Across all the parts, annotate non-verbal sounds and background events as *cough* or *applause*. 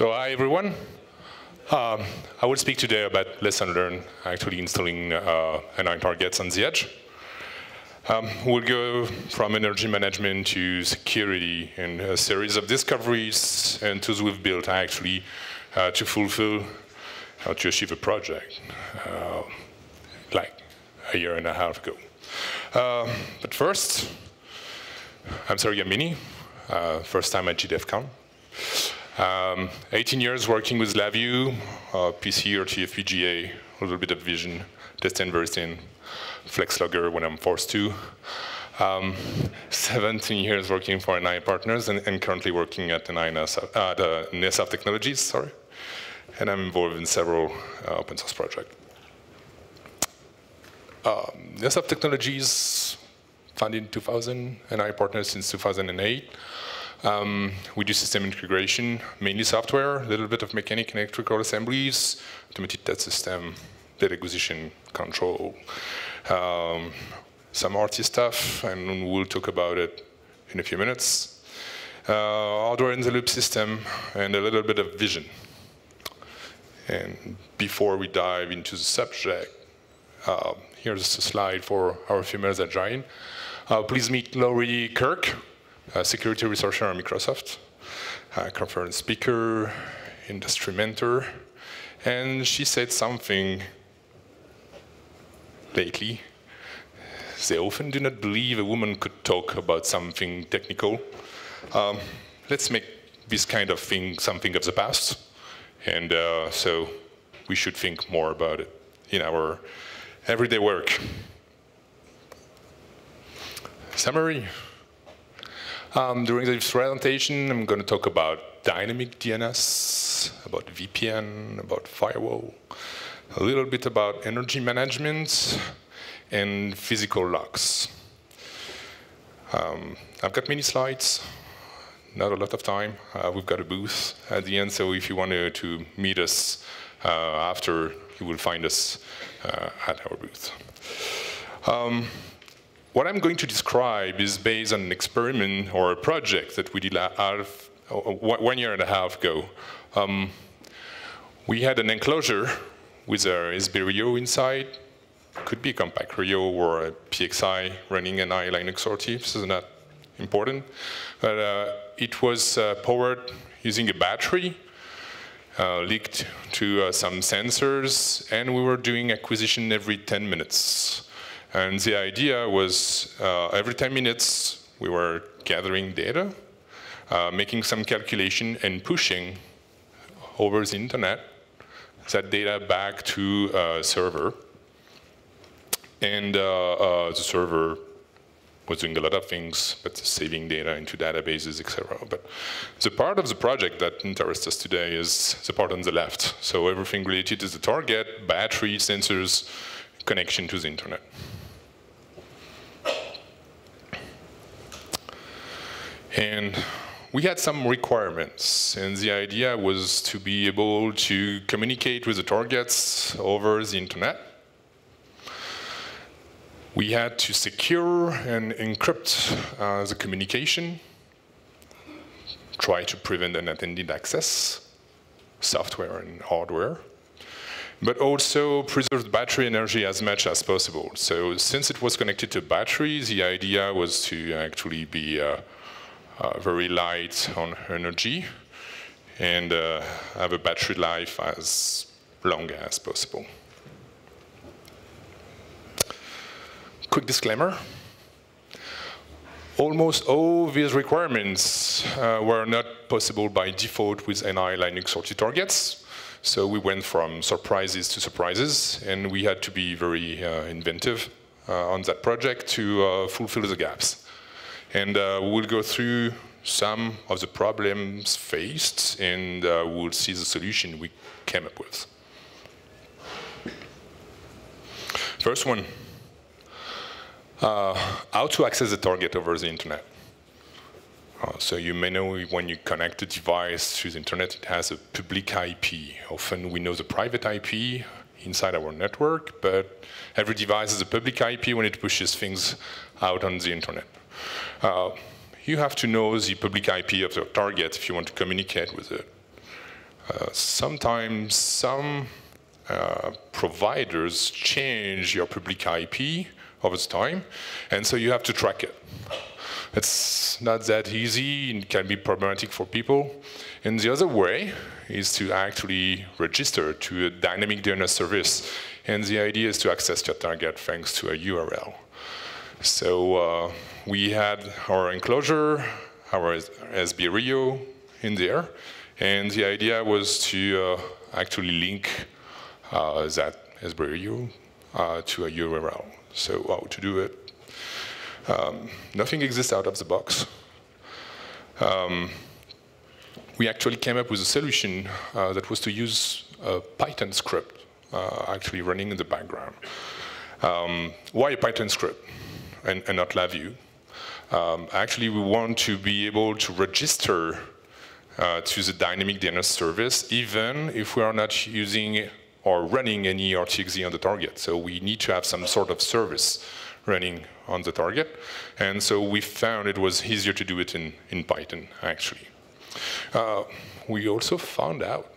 So hi everyone. Um, I will speak today about lesson learned actually installing uh, targets on the edge. Um, we'll go from energy management to security and a series of discoveries and tools we've built actually uh, to fulfill, how to achieve a project, uh, like a year and a half ago. Uh, but first, I'm Cyril Gambini, uh, first time at GDevCon. Um, 18 years working with LabVIEW, uh, PC or TFPGA, a little bit of vision, test and thin, FlexLogger when I'm forced to. Um, 17 years working for NI Partners and, and currently working at Neosoft, uh, Technologies, sorry. And I'm involved in several uh, open source projects. Um, Technologies, founded in 2000, NI Partners since 2008. Um, we do system integration, mainly software, a little bit of mechanic and electrical assemblies, automated test system, data acquisition, control, um, some RT stuff, and we'll talk about it in a few minutes. Uh, hardware in the loop system, and a little bit of vision. And before we dive into the subject, uh, here's a slide for our females at Giant. Uh, please meet Laurie Kirk, security researcher at Microsoft, conference speaker, industry mentor, and she said something lately. They often do not believe a woman could talk about something technical. Um, let's make this kind of thing something of the past, and uh, so we should think more about it in our everyday work. Summary. Um, during this presentation, I'm going to talk about dynamic DNS, about VPN, about firewall, a little bit about energy management, and physical locks. Um, I've got many slides, not a lot of time. Uh, we've got a booth at the end, so if you want to, meet us uh, after, you will find us uh, at our booth. Um, what I'm going to describe is based on an experiment or a project that we did one year and a half ago. Um, we had an enclosure with a sbRIO inside. Could be a CompactRIO or a PXI running an I Linux RT. This is not important. But uh, it was uh, powered using a battery uh, linked to uh, some sensors, and we were doing acquisition every 10 minutes. And the idea was uh, every 10 minutes we were gathering data, uh, making some calculation and pushing over the internet that data back to a server. And uh, uh the server was doing a lot of things, but saving data into databases, etc. But the part of the project that interests us today is the part on the left. So everything related to the target, battery, sensors, connection to the internet. And we had some requirements, and the idea was to be able to communicate with the targets over the internet. We had to secure and encrypt uh, the communication, try to prevent unattended access, software and hardware, but also preserve battery energy as much as possible. So since it was connected to battery, the idea was to actually be uh, very light on energy and uh, have a battery life as long as possible. Quick disclaimer. Almost all these requirements uh, were not possible by default with NI Linux RT targets. So we went from surprises to surprises, and we had to be very uh, inventive uh, on that project to uh, fulfill the gaps. And uh, we'll go through some of the problems faced and uh, we'll see the solution we came up with. First one, uh, how to access the target over the internet. Uh, so you may know when you connect a device to the internet, it has a public IP. Often we know the private IP inside our network, but every device has a public IP when it pushes things out on the internet. Uh, you have to know the public IP of your target if you want to communicate with it. Uh, sometimes some uh, providers change your public IP over time, and so you have to track it. It's not that easy, and can be problematic for people. And the other way is to actually register to a dynamic DNS service. And the idea is to access your target thanks to a URL. So uh, we had our enclosure, our sbRIO in there, and the idea was to uh, actually link uh, that sbRIO uh, to a URL. So how to do it? Um, nothing exists out of the box. Um, we actually came up with a solution uh, that was to use a Python script uh, actually running in the background. Um, why a Python script and, and not LabVIEW? Um, actually, we want to be able to register uh, to the dynamic DNS service, even if we are not using or running any RTXE on the target. So we need to have some sort of service running on the target. And so we found it was easier to do it in, in Python, actually. Uh, we also found out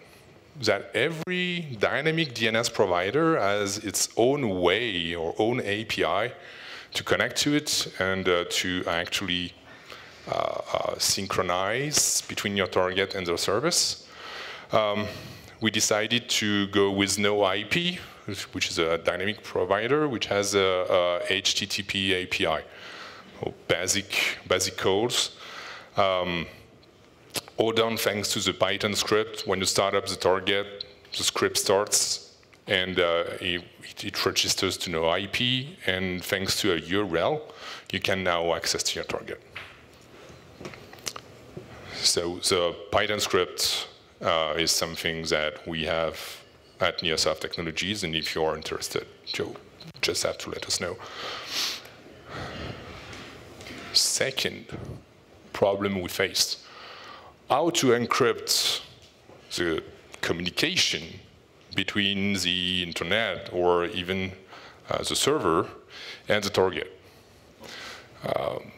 that every dynamic DNS provider has its own way or own API to connect to it and uh, to actually uh, uh, synchronize between your target and the service. Um, we decided to go with No-IP, which is a dynamic provider, which has a, a HTTP API, or basic, basic codes. Um, all done thanks to the Python script. When you start up the target, the script starts and uh, it, it, registers to No-IP, and thanks to a URL, you can now access to your target. So the Python script uh, is something that we have at Neosoft Technologies, and if you're interested, you just have to let us know. Second problem we faced, how to encrypt the communication between the internet or even uh, the server and the target. Um,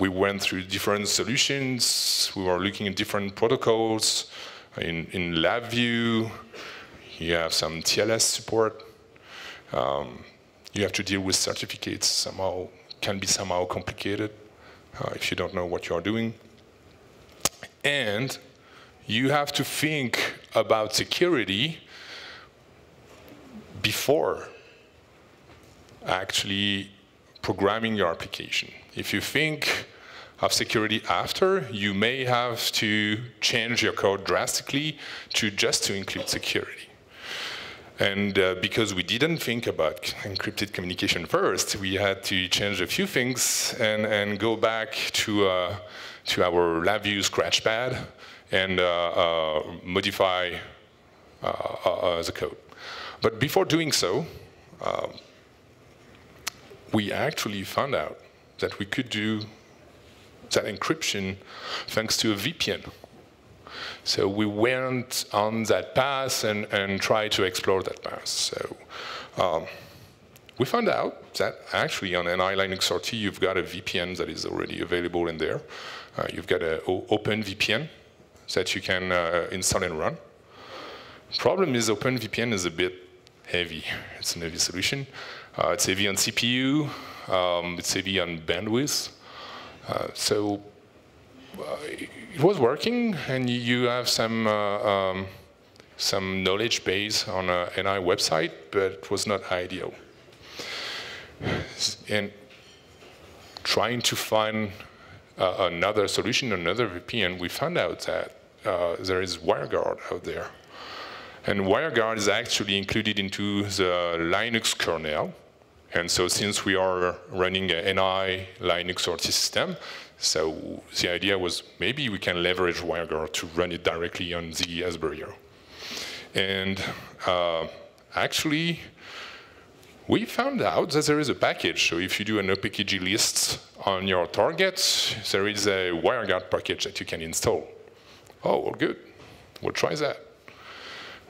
we went through different solutions. We were looking at different protocols. In, in LabVIEW, you have some TLS support. Um, you have to deal with certificates somehow, can be somehow complicated uh, if you don't know what you're doing. And you have to think about security before actually programming your application. If you think of security after, you may have to change your code drastically to just to include security. And uh, because we didn't think about encrypted communication first, we had to change a few things and, and go back to, uh, to our LabVIEW Scratchpad and uh, uh modify uh, uh, the code. But before doing so, um, we actually found out that we could do that encryption thanks to a VPN. So we went on that path and, and tried to explore that path. So um, we found out that actually on NI Linux RT, you've got a VPN that is already available in there. Uh, you've got an OpenVPN that you can uh, install and run. Problem is OpenVPN is a bit heavy. It's a heavy solution. Uh, it's heavy on CPU, um, it's heavy on bandwidth. Uh, so uh, it was working, and you have some uh, um, some knowledge base on a NI website, but it was not ideal. And trying to find uh, another solution, another VPN, we found out that uh, there is WireGuard out there. And WireGuard is actually included into the Linux kernel. And so since we are running a NI Linux RT system, so the idea was maybe we can leverage WireGuard to run it directly on the sbRIO. And uh, actually, we found out that there is a package. So if you do an OPKG list on your target, there is a WireGuard package that you can install. Oh, well, good. We'll try that.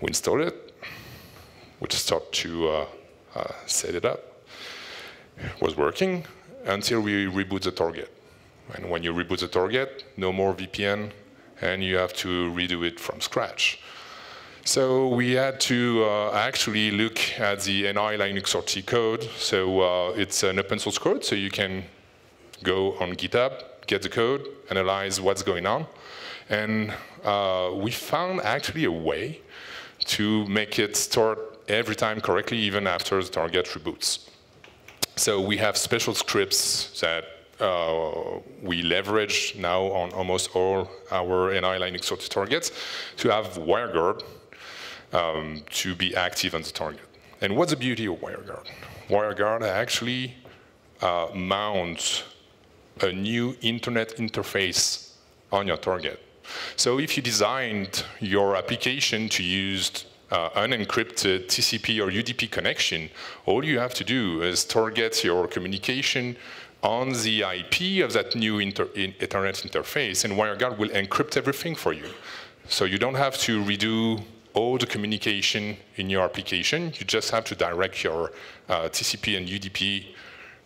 We install it. We just start to uh, uh, set it up. It was working until we reboot the target. And when you reboot the target, no more VPN, and you have to redo it from scratch. So we had to uh, actually look at the NI Linux RT code. So uh, it's an open source code, so you can go on GitHub, get the code, analyze what's going on. And uh, we found actually a way to make it start every time correctly, even after the target reboots. So we have special scripts that uh, we leverage now on almost all our NI Linux RT targets to have WireGuard um, to be active on the target. And what's the beauty of WireGuard? WireGuard actually uh, mounts a new internet interface on your target. So if you designed your application to use uh, unencrypted TCP or UDP connection, all you have to do is target your communication on the IP of that new inter in Ethernet interface, and WireGuard will encrypt everything for you. So you don't have to redo all the communication in your application. You just have to direct your uh, TCP and UDP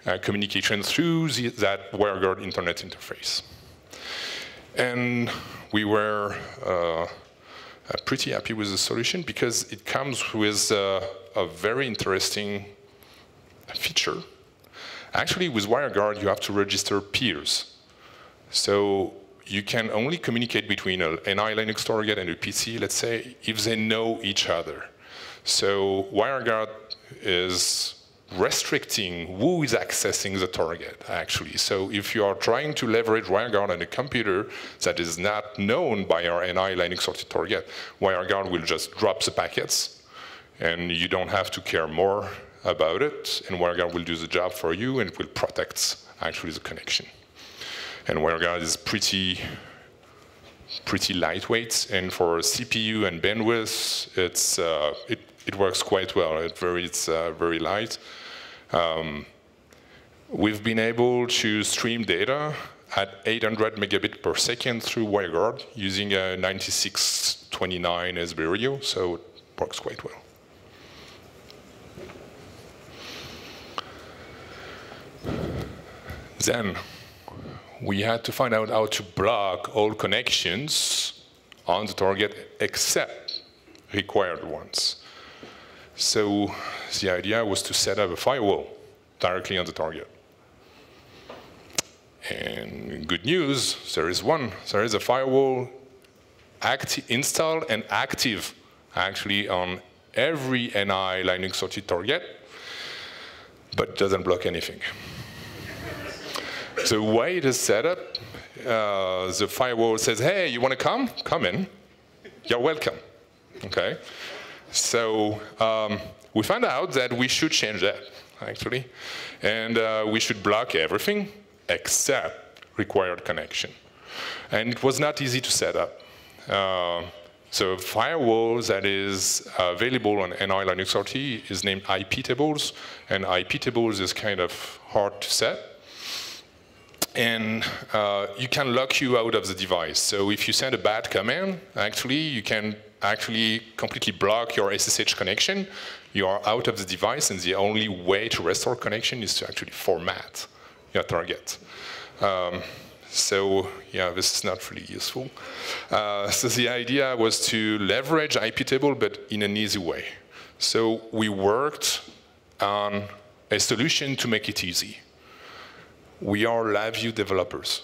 uh, communication through the, that WireGuard internet interface. And we were uh, pretty happy with the solution because it comes with uh, a very interesting feature. Actually, with WireGuard, you have to register peers. So you can only communicate between an NI Linux target and a PC, let's say, if they know each other. So WireGuard is restricting who is accessing the target, actually. So if you are trying to leverage WireGuard on a computer that is not known by our NI Linux RT target, WireGuard will just drop the packets, and you don't have to care more about it, and WireGuard will do the job for you, and it will protect, actually, the connection and WireGuard is pretty pretty lightweight, and for CPU and bandwidth, it's uh, it, it works quite well. It very, it's uh, very light. Um, we've been able to stream data at 800 megabit per second through WireGuard using a 9629 sbRIO, so it works quite well. Then, we had to find out how to block all connections on the target except required ones. So the idea was to set up a firewall directly on the target. And good news, there is one. There is a firewall installed and active actually on every NI Linux RT target, but doesn't block anything the way it is set up, uh, the firewall says, hey, you want to come? Come in. You're welcome. Okay? So um, we found out that we should change that, actually. And uh, we should block everything except required connection. And it was not easy to set up. Uh, so firewall that is available on NI Linux RT is named iptables, and iptables is kind of hard to set and uh, you can lock you out of the device. So if you send a bad command, actually, you can actually completely block your SSH connection. You are out of the device, and the only way to restore connection is to actually format your target. Um, so yeah, this is not really useful. Uh, so the idea was to leverage iptable, but in an easy way. So we worked on a solution to make it easy we are LabVIEW developers.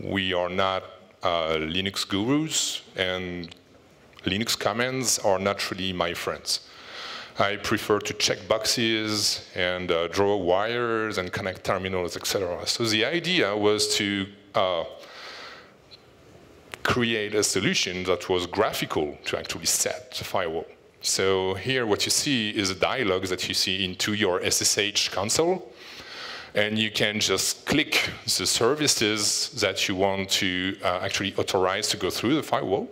We are not uh, Linux gurus, and Linux commands are not really my friends. I prefer to check boxes and uh, draw wires and connect terminals, etc. So the idea was to uh, create a solution that was graphical to actually set the firewall. So here what you see is a dialog that you see into your SSH console and you can just click the services that you want to uh, actually authorize to go through the firewall.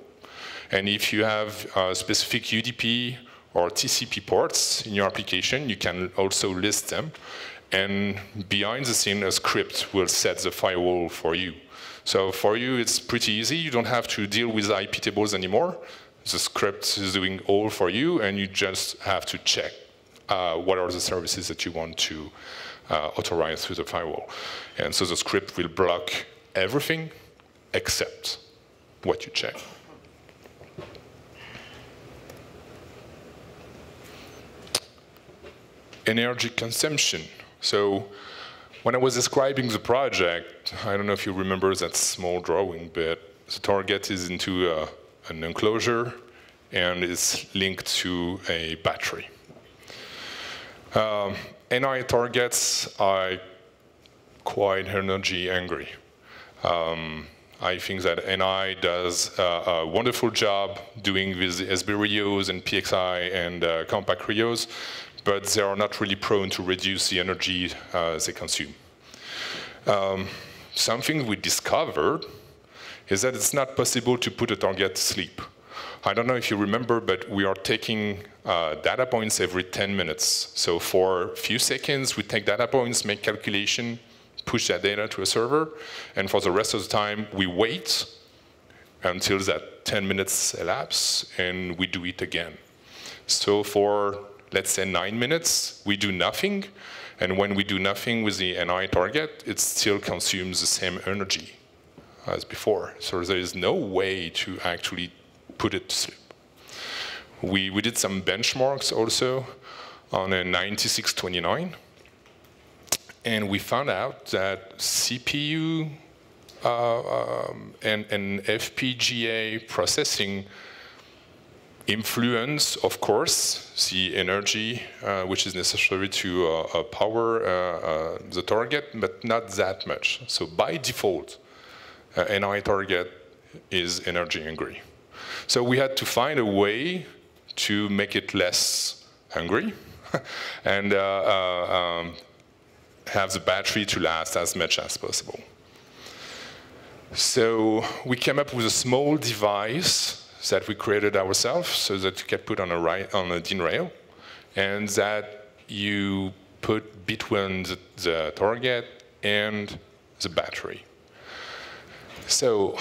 And if you have uh, specific UDP or TCP ports in your application, you can also list them. And behind the scene, a script will set the firewall for you. So for you, it's pretty easy. You don't have to deal with iptables anymore. The script is doing all for you, and you just have to check uh, what are the services that you want to uh, authorized through the firewall. And so the script will block everything except what you check. Energy consumption. So when I was describing the project, I don't know if you remember that small drawing, but the target is into a, an enclosure and is linked to a battery. Um, NI targets are quite energy angry. Um, I think that NI does a wonderful job doing with SB and PXI and uh, CompactRIOs, but they are not really prone to reduce the energy uh, they consume. Um, something we discovered is that it's not possible to put a target to sleep. I don't know if you remember, but we are taking uh, data points every 10 minutes. So for a few seconds, we take data points, make calculation, push that data to a server, and for the rest of the time, we wait until that 10 minutes elapse, and we do it again. So for, let's say, nine minutes, we do nothing, and when we do nothing with the NI target, it still consumes the same energy as before. So there is no way to actually put it to sleep. We, we did some benchmarks also on a 9629, and we found out that CPU uh, um, and, and FPGA processing influence, of course, the energy uh, which is necessary to uh, uh power uh, uh, the target, but not that much. So by default, an NI target is energy hungry. So we had to find a way to make it less hungry *laughs* and uh, uh, um, have the battery to last as much as possible. So we came up with a small device that we created ourselves so that you can put on a, on a DIN rail and that you put between the, the target and the battery. So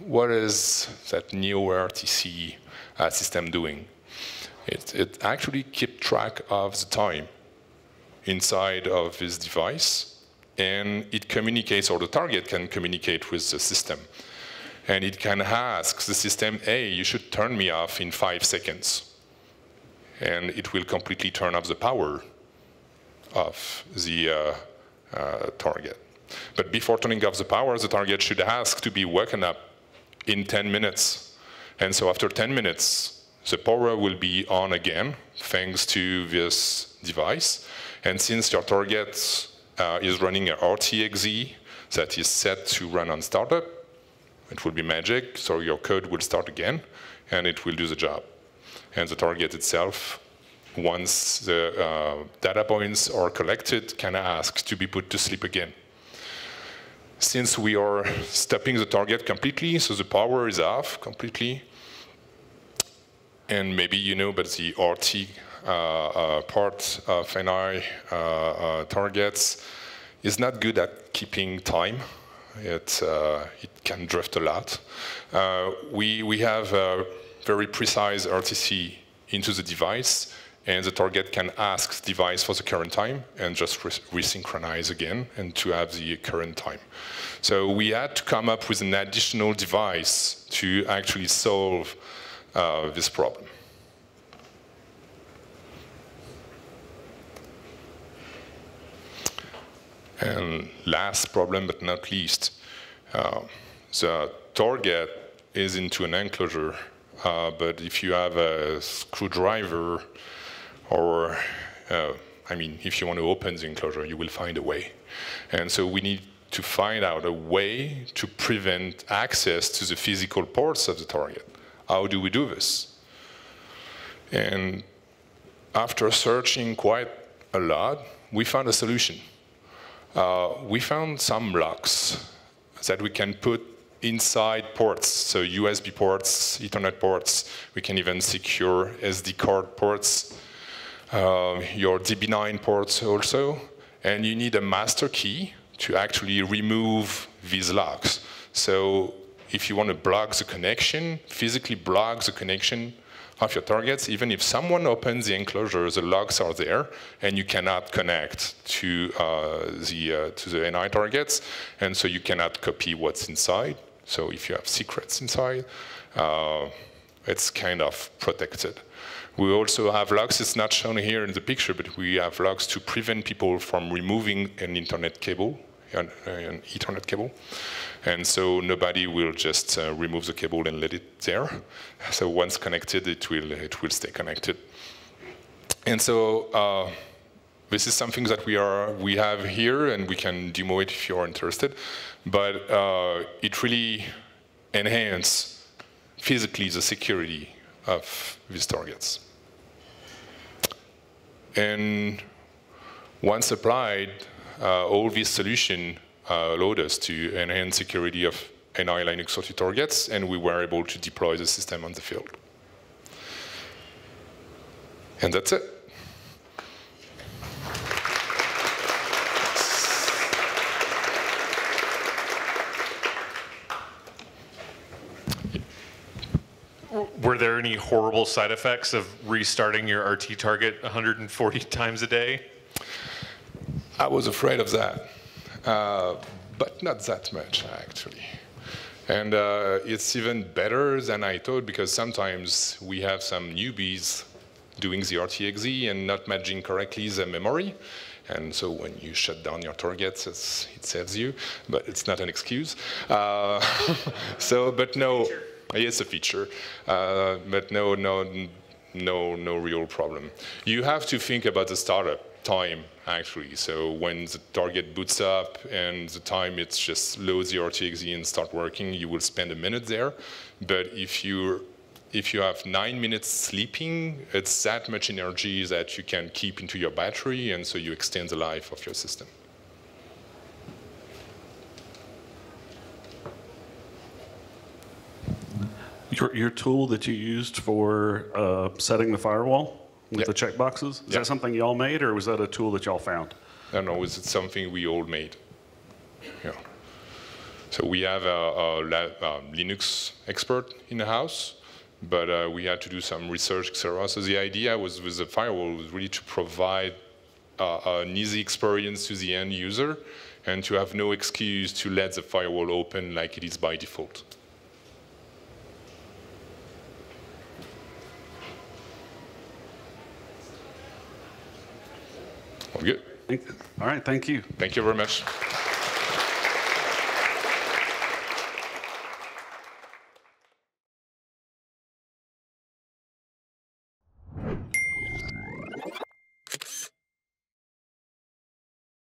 what is that new RTC uh, system doing? It, it actually keeps track of the time inside of this device, and it communicates, or the target can communicate with the system. And it can ask the system, hey, you should turn me off in five seconds. And it will completely turn off the power of the uh, uh, target. But before turning off the power, the target should ask to be woken up in 10 minutes. And so after 10 minutes, the power will be on again, thanks to this device. And since your target uh, is running a RTXE that is set to run on startup, it will be magic, so your code will start again, and it will do the job. And the target itself, once the uh, data points are collected, can ask to be put to sleep again since we are stopping the target completely, so the power is off completely, and maybe you know, but the RT uh, uh, part of NI uh, uh, targets is not good at keeping time. It, uh, it can drift a lot. Uh, we, we have a very precise RTC into the device, and the target can ask the device for the current time and just resynchronize again and to have the current time. So we had to come up with an additional device to actually solve uh, this problem. And last problem, but not least, uh, the target is into an enclosure, uh, but if you have a screwdriver or, uh, I mean, if you want to open the enclosure, you will find a way. And so we need to find out a way to prevent access to the physical ports of the target. How do we do this? And after searching quite a lot, we found a solution. Uh, we found some locks that we can put inside ports, so USB ports, Ethernet ports. We can even secure SD card ports, uh, your DB9 ports also. And you need a master key to actually remove these locks. So if you want to block the connection, physically block the connection of your targets, even if someone opens the enclosure, the logs are there, and you cannot connect to uh, the uh, to the NI targets, and so you cannot copy what's inside. So if you have secrets inside, uh, it's kind of protected. We also have logs, it's not shown here in the picture, but we have logs to prevent people from removing an internet cable, an, Ethernet cable. And so nobody will just uh, remove the cable and let it there. So once connected, it will, it will stay connected. And so uh, this is something that we, are, we have here, and we can demo it if you're interested. But uh, it really enhances physically the security of these targets. And once applied, all these solutions uh, allowed us to enhance security of NI Linux RT targets, and we were able to deploy the system on the field. And that's it. Were there any horrible side effects of restarting your RT target 140 *laughs* times a day? I was afraid of that, uh, but not that much actually. And uh, it's even better than I thought because sometimes we have some newbies doing the RTXE and not matching correctly the memory. And so when you shut down your targets, it saves you, but it's not an excuse. Uh, *laughs* so, but no, it's a feature, uh, but no, no, no, no real problem. You have to think about the startup time actually. So when the target boots up and the time it's just loads the RTXE and start working, you will spend a minute there. But if you if you have nine minutes sleeping, it's that much energy that you can keep into your battery, and so you extend the life of your system. Your, your tool that you used for uh, setting the firewall with Yep. the checkboxes, is Yep. that something y'all made or was that a tool that y'all found? I don't know, is it something we all made? Yeah. So we have a, a Linux expert in the house, but uh, we had to do some research, etc. So the idea was with the firewall was really to provide uh, an easy experience to the end user and to have no excuse to let the firewall open like it is by default. All good. Thank- All right, thank you. Thank you very much.